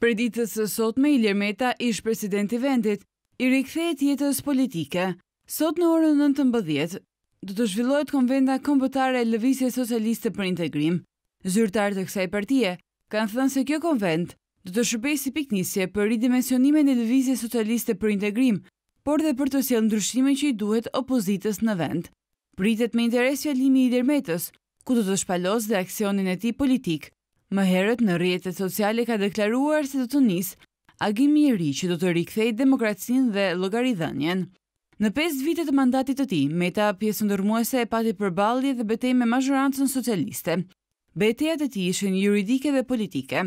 Prej ditës së sotme Ilir Meta, ish-president i vendit, i rikthehet jetës politike. Sot në orën nëntëmbëdhjetë, do të zhvillohet Konventa Kombëtare e Lëvizjes Socialiste për Integrim. Zyrtarë të kësaj partie kanë thënë se kjo konventë do të shërbejë si pikënisje për ridimensionimin e Lëvizjes Socialiste për Integrim por dhe për të sjellë ndryshimin që i duhet opozitës në vend. Pritet me interes fjalimi i Ilir Metës, ku do të shpalosë dhe aksionin e tij politik. Më herët në rrjetet sociale ka deklaruar se do të nisë agimi i ri që do të rikthejë demokracinë dhe llogaridhënien. Në pesë vite të mandatit të tij, Meta pjesën dërrmuese e pati përballje dhe betejë me mazhorancën socialiste. Betejat e tij ishin juridike dhe politike.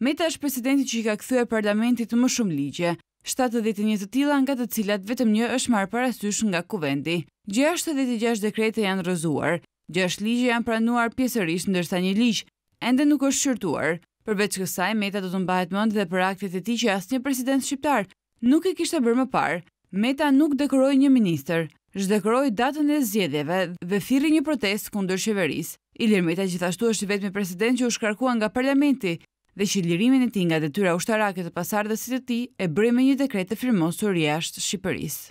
Meta është presidenti që i ka kthyer parlamentit më shumë ligje, shtatëdhjetë e një të tilla nga të cilat vetëm një është marrë parasysh nga Kuvendi. Gjashtëdhjetë e gjashtë dekrete janë rrëzuar, gjashtë ligje janë pranuar pjesërisht ndërsa një ligj ende nuk është shqyrtuar. Përveç kësaj, Meta do të mbahet mend dhe për aktet e tij që asnjë president shqiptar Nuk e kishte bërë më parë. Meta nuk dekoroi një ministër, zhdekoroi datën e zgjedhjeve dhe thirri një protestë kundër qeverisë. Ilir Meta gjithashtu është i vetmi president që u shkarkua nga parlamenti dhe që lirimin e tij nga detyra ushtarake të pasardhësit të tij e bëri me një dekret të firmosur jashtë Shqipërisë.